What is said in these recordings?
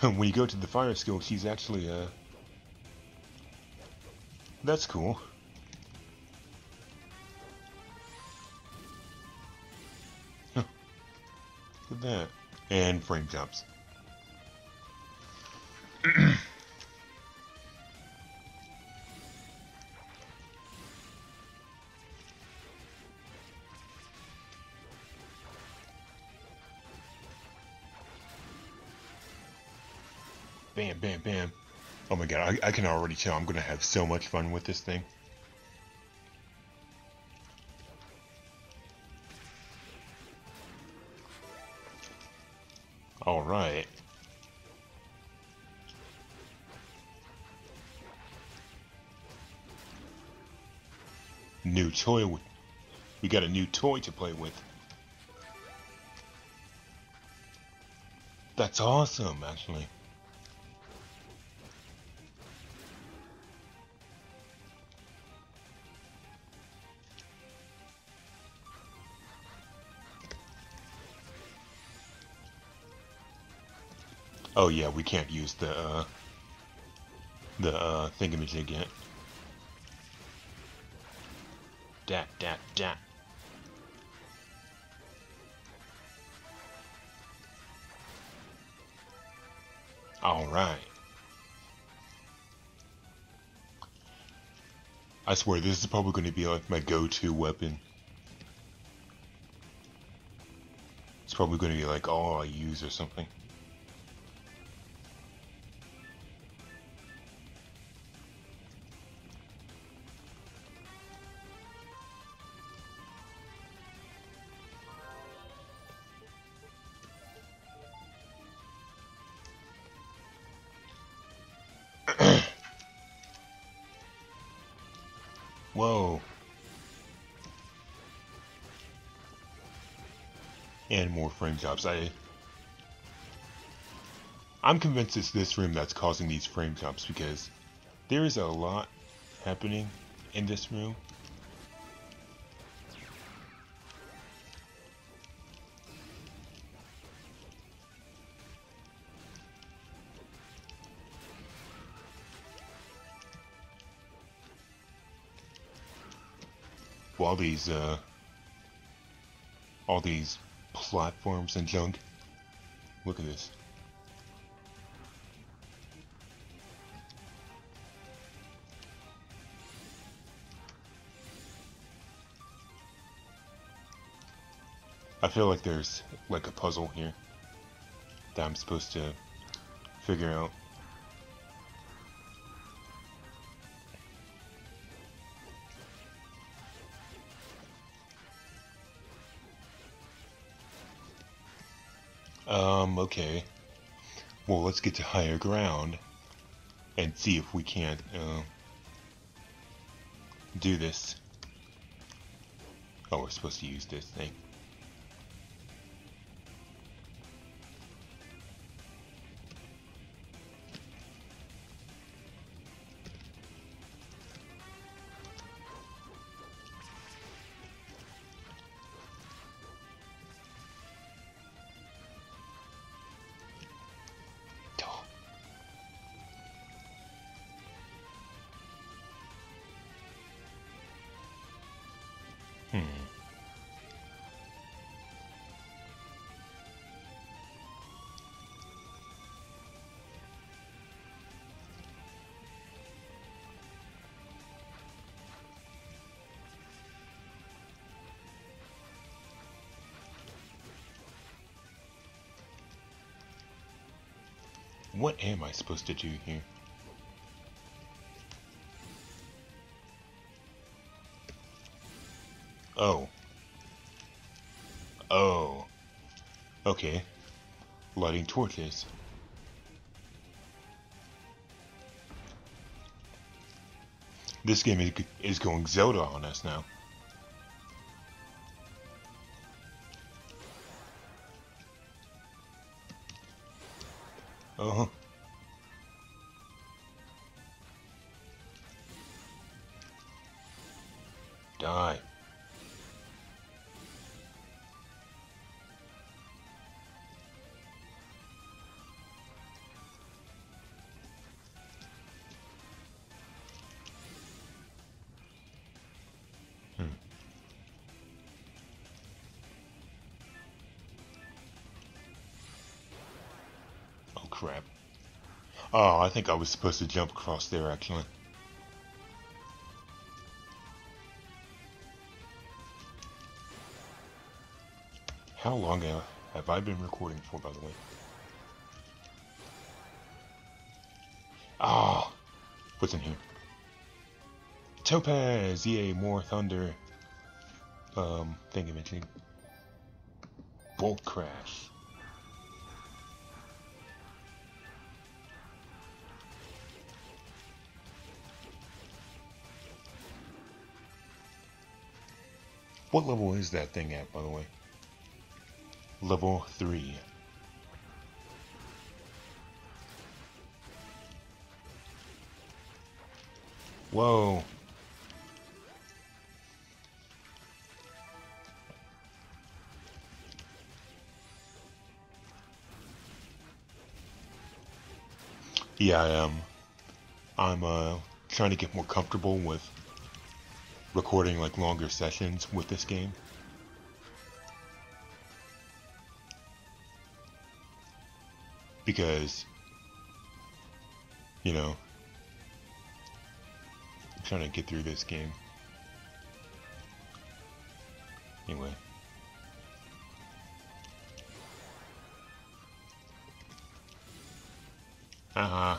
when you go to the fire skill, she's actually, uh... That's cool. Huh. Look at that. And frame jumps. Bam, bam, bam. Oh my god, I, I can already tell I'm gonna have so much fun with this thing. Alright. New toy. We got a new toy to play with. That's awesome, actually. Oh yeah, we can't use the, uh, the, uh, thingamajig yet. Dat, dat, dat. Alright. I swear, this is probably going to be like my go-to weapon. It's probably going to be like all I use or something. Whoa. And more frame drops. I I'm convinced it's this room that's causing these frame drops because there is a lot happening in this room. All these uh, all these platforms and junk. Look at this. I feel like there's like a puzzle here that I'm supposed to figure out. Um, okay. Well, let's get to higher ground and see if we can't, uh, do this. Oh, we're supposed to use this thing. What am I supposed to do here? Oh. Oh. Okay. Lighting torches. This game is going Zelda on us now. Uh-huh. Crap. Oh, I think I was supposed to jump across there, actually. How long have I been recording for, by the way? Ah, oh, what's in here? Topaz, yay, more thunder. Um, thingamajig. Bolt crash. What level is that thing at, by the way? Level 3. Whoa. Yeah, I am. I'm uh, trying to get more comfortable with recording like longer sessions with this game. Because, you know, I'm trying to get through this game. Anyway. Uh-huh.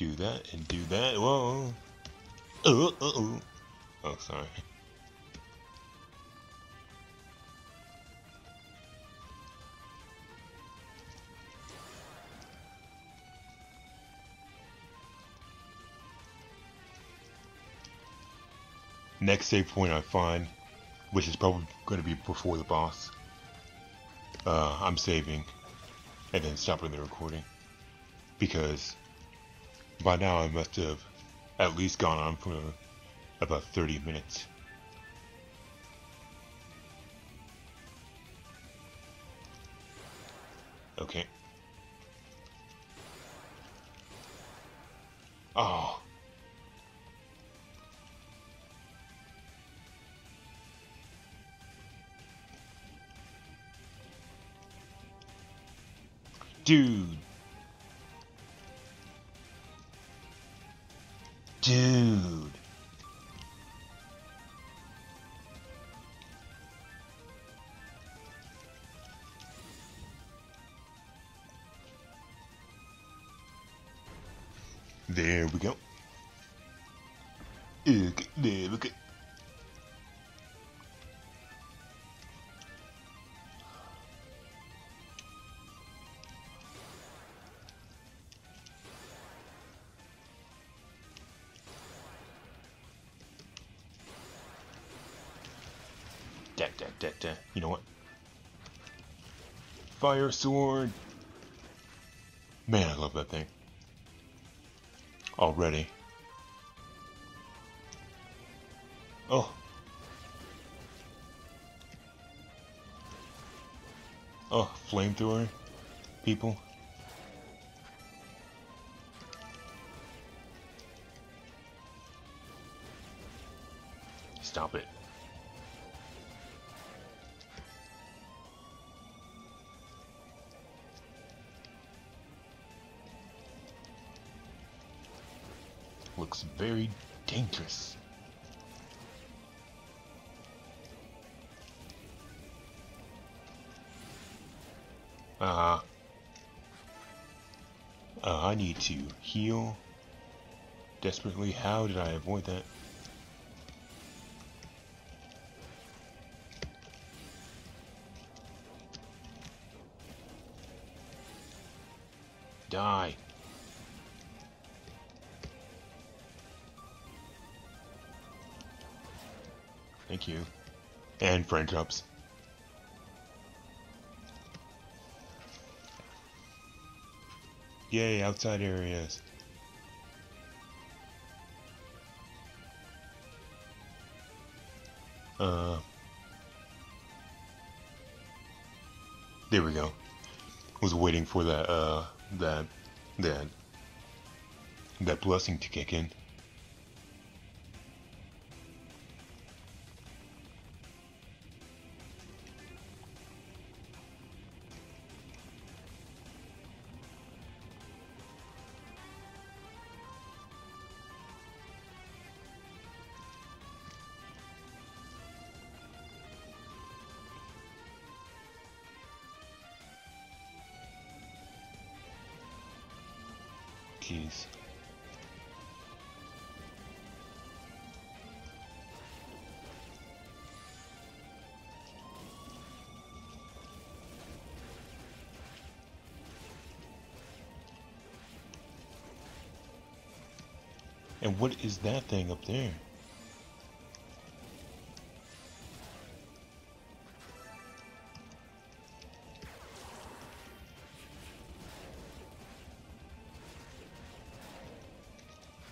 Do that and do that. Whoa. Uh, uh, uh. Oh, sorry. Next save point I find, which is probably going to be before the boss, uh, I'm saving and then stopping the recording because by now I must have at least gone on for about 30 minutes. Okay. Oh. Dude. Dude. There we go. Okay, there we go. You know what? Fire sword. Man, I love that thing. Already. Oh. Oh, flamethrower people. Stop it. Looks very dangerous. Uh, uh, I need to heal desperately. How did I avoid that? Die. Thank you. And frame drops. Yay, outside areas. Uh, there we go. Was waiting for that, uh, that, that that blessing to kick in. Jeez. And what is that thing up there?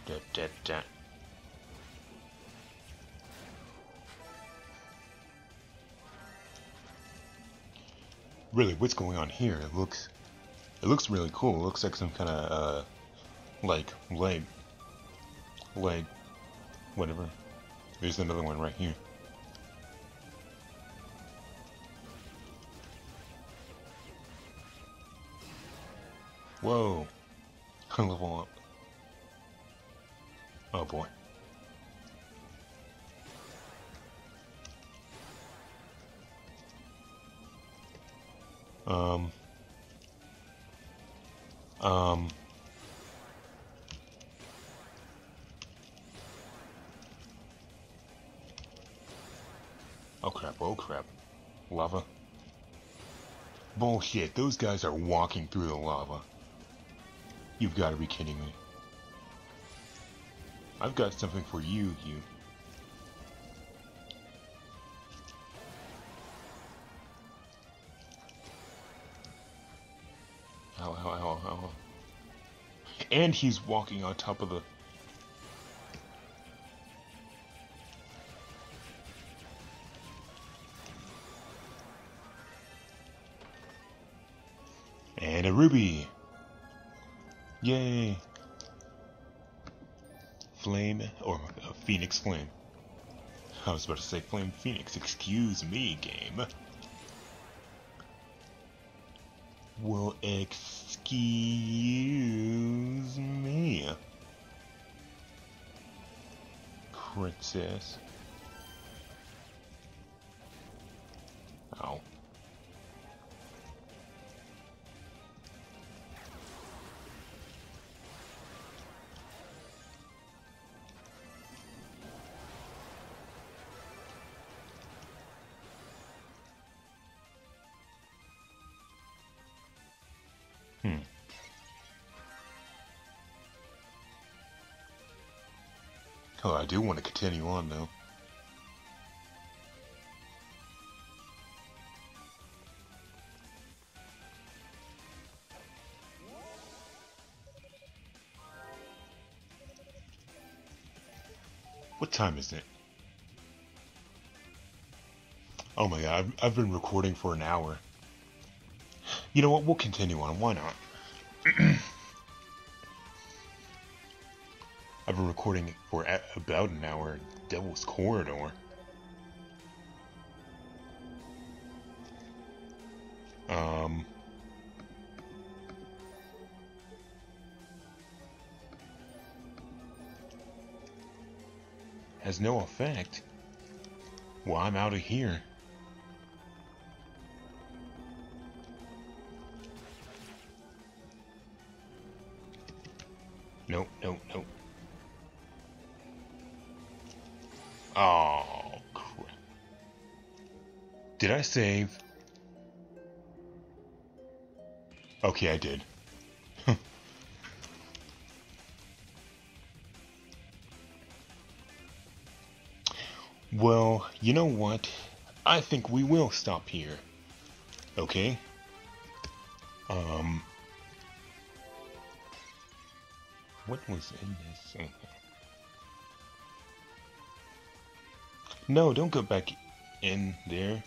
Da, da, da. Really, what's going on here? It looks, it looks really cool. It looks like some kind of, uh, like leg, leg, whatever. There's another one right here. Whoa, level up. Oh boy. Um. Um. Oh crap, oh crap. Lava. Bullshit, those guys are walking through the lava. You've got to be kidding me. I've got something for you, you. Ow, ow, ow, ow. And he's walking on top of the... Flame. I was about to say Flame Phoenix, excuse me, game. Well, excuse me. Princess. Oh, I do want to continue on though. What time is it? Oh my god, I've, I've been recording for an hour. You know what? We'll continue on. Why not? I've been recording for about an hour. in Devil's Corridor. Um. Has no effect. Well, I'm out of here. Nope, nope, nope. Did I save? Okay, I did. well, you know what? I think we will stop here. Okay? Um... What was in this? No, don't go back in there.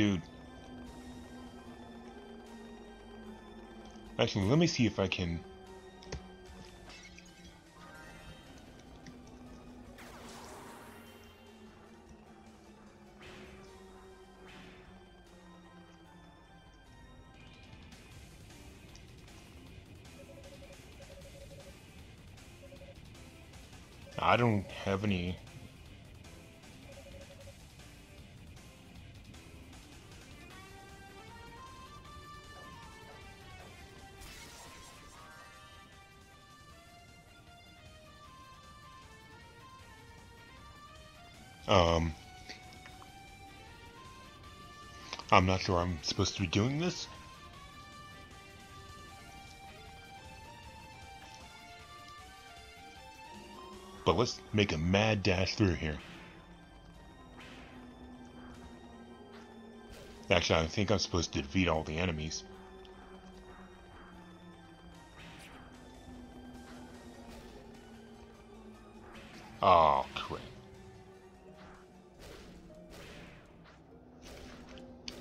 Dude. Actually, let me see if I can... I don't have any I'm not sure I'm supposed to be doing this. But let's make a mad dash through here. Actually, I think I'm supposed to defeat all the enemies.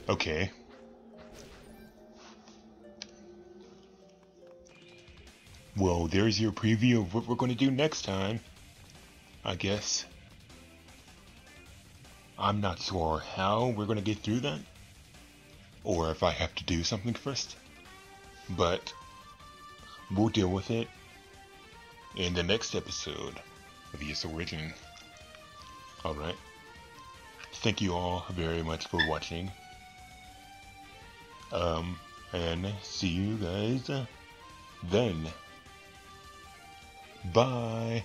Okay. Well, there's your preview of what we're going to do next time. I guess. I'm not sure how we're going to get through that. Or if I have to do something first. But we'll deal with it in the next episode of Ys Origin. Alright. Thank you all very much for watching. Um, and see you guys then. Bye.